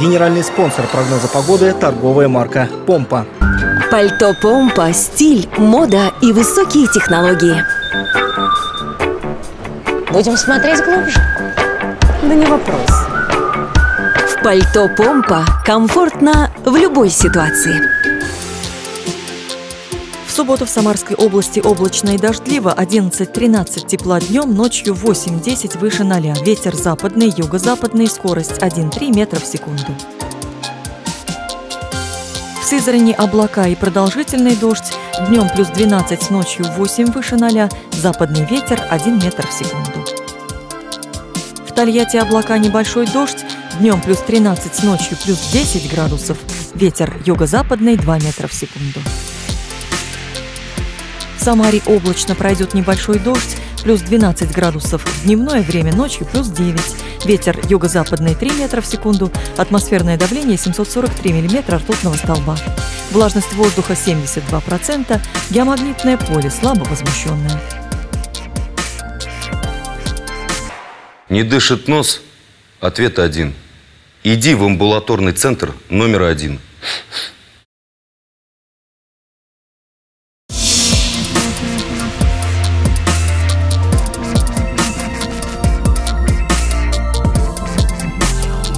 Генеральный спонсор прогноза погоды – торговая марка «Помпа». Пальто Помпа, стиль, мода и высокие технологии. Будем смотреть глубже. Да не вопрос. В пальто Помпа комфортно в любой ситуации. Субботу в Самарской области облачно и дождливо, 11-13 тепла днем, ночью 8-10 выше 0. Ветер западный, юго-западный, скорость 1,3 метра в секунду. В Сызрани облака и продолжительный дождь. Днем плюс 12, ночью 8 выше 0. Западный ветер 1 метр в секунду. В Тольятти облака небольшой дождь. Днем плюс 13, ночью плюс 10 градусов. Ветер юго-западный 2 метра в секунду. Самаре облачно пройдет небольшой дождь, плюс 12 градусов дневное время, ночью плюс 9. Ветер юго-западный 3 метра в секунду, атмосферное давление 743 миллиметра ртутного столба. Влажность воздуха 72%, геомагнитное поле слабо возмущенное. Не дышит нос? Ответ один. Иди в амбулаторный центр номер один.